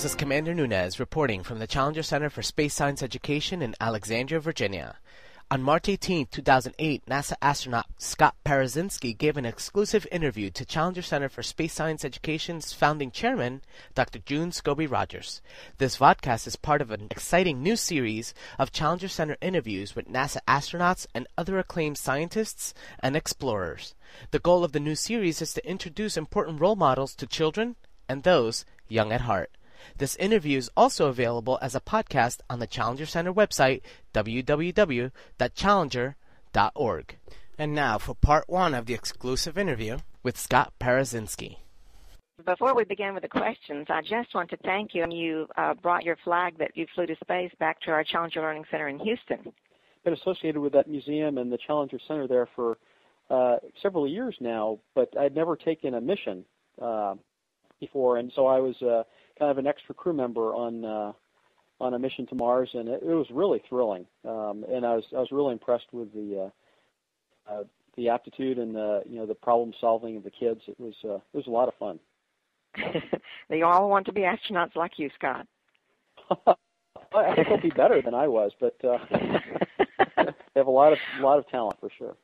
This is Commander Nunez reporting from the Challenger Center for Space Science Education in Alexandria, Virginia. On March 18, 2008, NASA astronaut Scott Parazynski gave an exclusive interview to Challenger Center for Space Science Education's founding chairman, Dr. June Scobee Rodgers. This vodcast is part of an exciting new series of Challenger Center interviews with NASA astronauts and other acclaimed scientists and explorers. The goal of the new series is to introduce important role models to children and those young at heart. This interview is also available as a podcast on the Challenger Center website, www.challenger.org. And now for part one of the exclusive interview with Scott Parazynski. Before we begin with the questions, I just want to thank you. And you uh, brought your flag that you flew to space back to our Challenger Learning Center in Houston. Been associated with that museum and the Challenger Center there for uh, several years now, but I'd never taken a mission uh, before, and so I was uh, kind of an extra crew member on uh, on a mission to Mars, and it, it was really thrilling. Um, and I was I was really impressed with the uh, uh, the aptitude and the you know the problem solving of the kids. It was uh, it was a lot of fun. they all want to be astronauts like you, Scott. I think they'll be better than I was, but uh, they have a lot of a lot of talent for sure.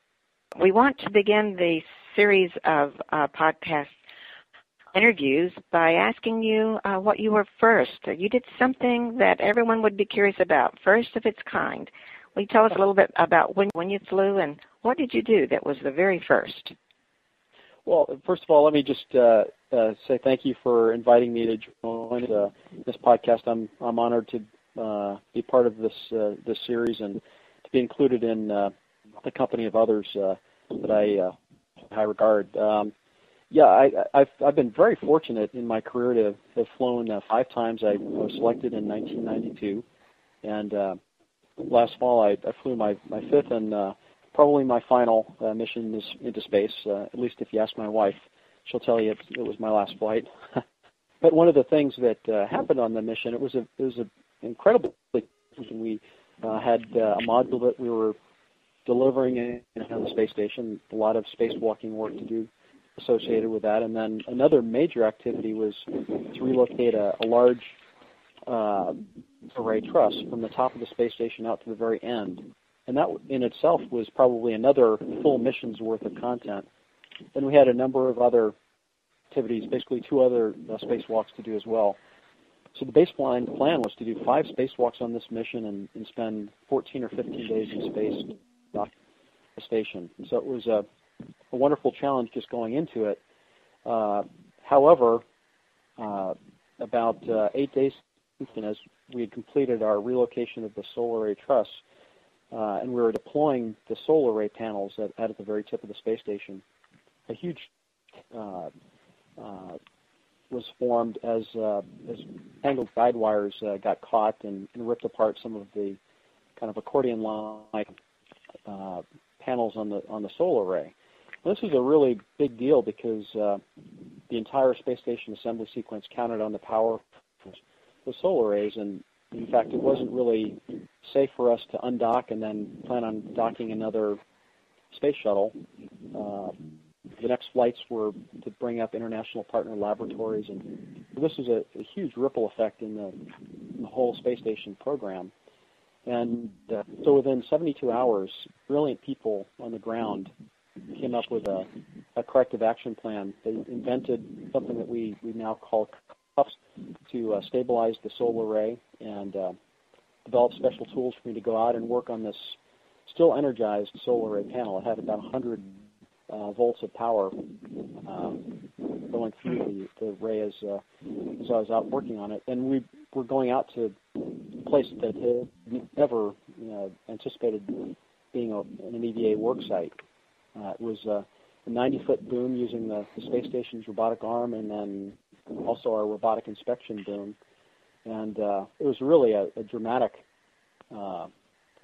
We want to begin the series of uh, podcasts interviews by asking you uh, what you were first. You did something that everyone would be curious about, first of its kind. Will you tell us a little bit about when, when you flew and what did you do that was the very first? Well, first of all, let me just uh, uh, say thank you for inviting me to join uh, this podcast. I'm I'm honored to uh, be part of this uh, this series and to be included in the company of others that I I regard. Um, yeah, I, I've I've been very fortunate in my career to have flown uh, five times. I was selected in 1992, and uh, last fall I, I flew my my fifth and uh, probably my final uh, mission is into space. Uh, at least if you ask my wife, she'll tell you it, it was my last flight. but one of the things that uh, happened on the mission, it was a it was an incredible. We uh, had uh, a module that we were delivering in, in the space station. A lot of spacewalking work to do associated with that. And then another major activity was to relocate a, a large uh, array truss from the top of the space station out to the very end. And that in itself was probably another full mission's worth of content. Then we had a number of other activities, basically two other uh, spacewalks to do as well. So the baseline plan was to do five spacewalks on this mission and, and spend 14 or 15 days in space station. So it was a a wonderful challenge just going into it. Uh, however, uh, about uh, eight days as we had completed our relocation of the solar array truss, uh, and we were deploying the solar array panels at, at the very tip of the space station, a huge uh, uh, was formed as as tangled guide wires got caught and, and, ripped apart some of the kind of accordion-like panels on the on the solar array. This is a really big deal because uh, the entire space station assembly sequence counted on the power of the solar arrays, and in fact, it wasn't really safe for us to undock and then plan on docking another space shuttle. Uh, the next flights were to bring up international partner laboratories, and this was a, a huge ripple effect in the, the, whole space station program. And uh, so within 72 hours, brilliant people on the ground came up with a, a corrective action plan. They invented something that we, we now call cups to uh, stabilize the solar array and uh, develop special tools for me to go out and work on this still energized solar array panel. It had about 100 uh, volts of power um, going through the, the array as, uh, as I was out working on it. And we were going out to a place that had never you know, anticipated being a, an EVA work site. Uh, it was uh, a 90-foot boom using the, the space station's robotic arm, and then also our robotic inspection boom. And uh, it was really a, a dramatic uh,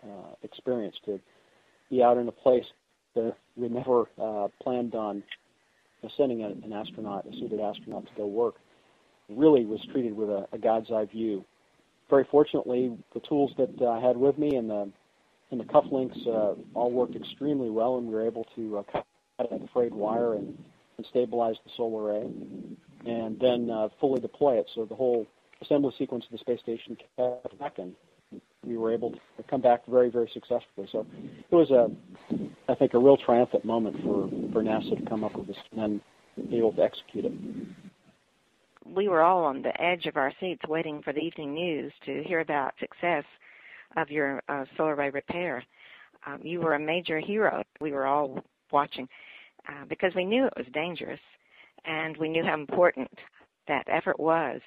uh, experience to be out in a place that we never uh, planned on sending a, an astronaut, a suited astronaut, to go work. Really was treated with a, a God's eye view. Very fortunately, the tools that uh, I had with me and the and the cufflinks uh, all worked extremely well, and we were able to uh, cut a frayed wire and, and stabilize the solar array, and then uh, fully deploy it. So the whole assembly sequence of the space station kept back, and we were able to come back very, very successfully. So it was a, I think, a real triumphant moment for for NASA to come up with this and be able to execute it. We were all on the edge of our seats waiting for the evening news to hear about success of your uh, solar array repair. Um, you were a major hero. We were all watching uh, because we knew it was dangerous and we knew how important that effort was.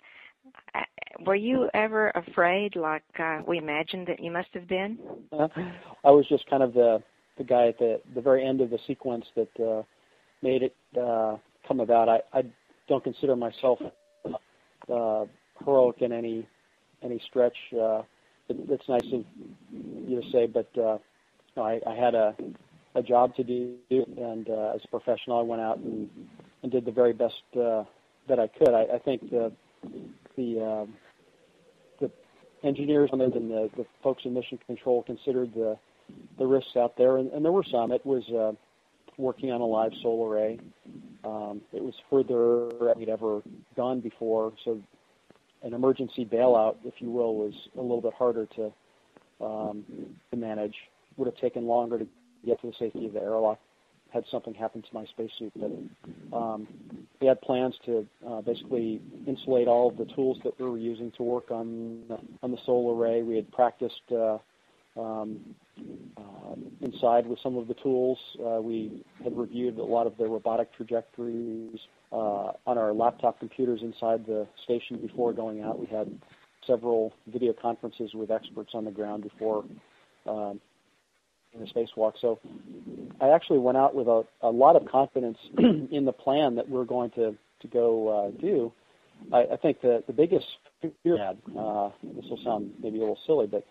Uh, were you ever afraid, like uh, we imagined that you must have been? Uh, I was just kind of the the guy at the the very end of the sequence that uh, made it uh, come about. I, I don't consider myself uh, heroic in any any stretch. Uh, it's nice of you to say, but uh, I, I had a a job to do, and uh, as a professional, I went out and, and did the very best uh, that I could. I, I think the the um, the engineers and the, the folks in mission control considered the the risks out there, and, and there were some. It was uh, working on a live solar array. Um, it was further than we'd ever gone before, so an emergency bailout, if you will, was a little bit harder to um, to manage. Would have taken longer to get to the safety of the airlock had something happened to my spacesuit. But um, we had plans to uh, basically insulate all of the tools that we were using to work on the, on the solar array. We had practiced uh, inside with some of the tools. Uh, we had reviewed a lot of the robotic trajectories uh, on our laptop computers inside the station before going out. We had several video conferences with experts on the ground before um, the spacewalk. So I actually went out with a, a lot of confidence in the plan that we're going to, to go uh, do. I, I think the, the biggest fear I had, uh, this will sound maybe a little silly, but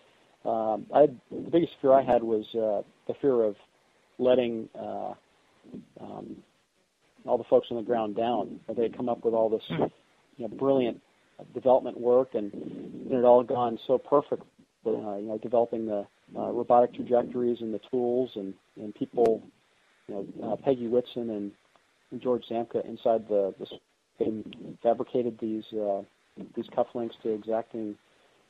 um, I the biggest fear I had was uh, the fear of letting uh, um, all the folks on the ground down. They had come up with all this you know, brilliant development work, and it had all gone so perfectly. Uh, you know, developing the uh, robotic trajectories and the tools and, and people, you know, uh, Peggy Whitson and, and George Zamka inside the, the fabricated these uh, these cufflinks to exacting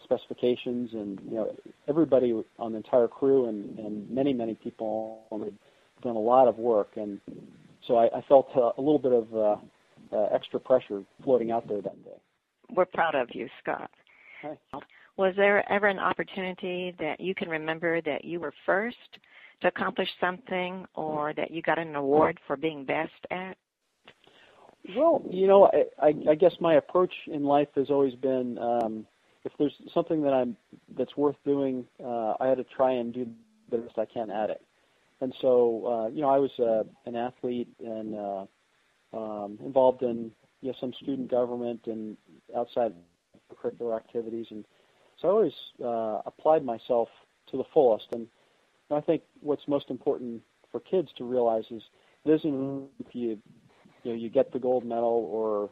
specifications and you know everybody on the entire crew and, and many many people had done a lot of work and so I, I felt uh, a little bit of uh, uh, extra pressure floating out there that day. We're proud of you, Scott. Hi. Was there ever an opportunity that you can remember that you were first to accomplish something or that you got an award for being best at? Well, you know, I, I, I guess my approach in life has always been um, if there's something that I'm that's worth doing, uh, I had to try and do the best I can at it. And so, uh, you know, I was uh, an athlete and uh, um, involved in you know, some student government and outside curricular activities, and so I always uh, applied myself to the fullest. And I think what's most important for kids to realize is it isn't if you you know you get the gold medal or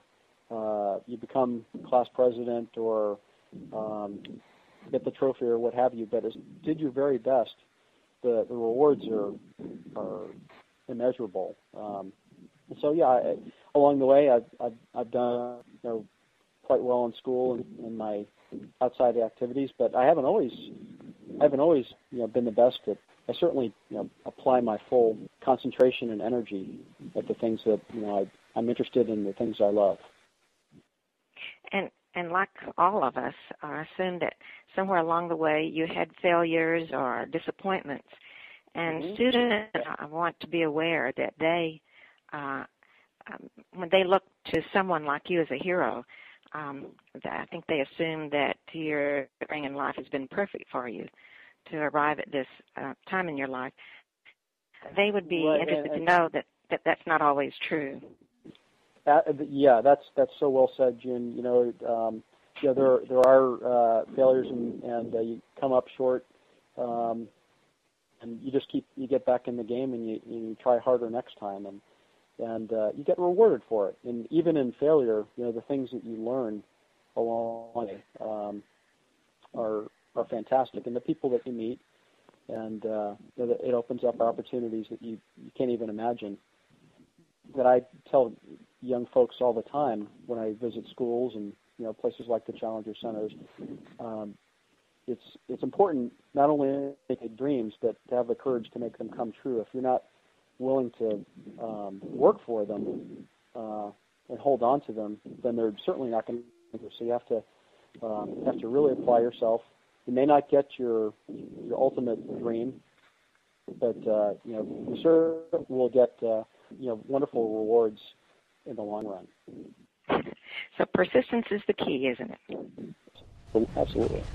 uh, you become class president or um, get the trophy or what have you, but as did your very best, the the rewards are are immeasurable. Um, so yeah, I, along the way, I've, I've I've done you know quite well in school and in my outside activities, but I haven't always I haven't always you know been the best at. I certainly you know apply my full concentration and energy at the things that you know I, I'm interested in, the things I love. And and like all of us, I assume that somewhere along the way you had failures or disappointments. And mm-hmm. students, I want to be aware that they, uh, um, when they look to someone like you as a hero, um, I think they assume that your ring in life has been perfect for you to arrive at this uh, time in your life. They would be well, interested to know that, that that's not always true. Yeah, that's that's so well said, June. You know, um, yeah, there there are uh, failures and, and uh, you come up short, um, and you just keep you get back in the game and you you try harder next time and and uh, you get rewarded for it. And even in failure, you know the things that you learn along the way um, are are fantastic, and the people that you meet, and uh, it opens up opportunities that you you can't even imagine. That I tell young folks all the time when I visit schools and you know places like the Challenger Centers. Um, it's it's important not only to make dreams, but to have the courage to make them come true. If you're not willing to um, work for them uh, and hold on to them, then they're certainly not going to. So you have to um, have to really apply yourself. You may not get your your ultimate dream, but uh, you know you sure will get uh, you know wonderful rewards in the long run. So persistence is the key, isn't it? Absolutely.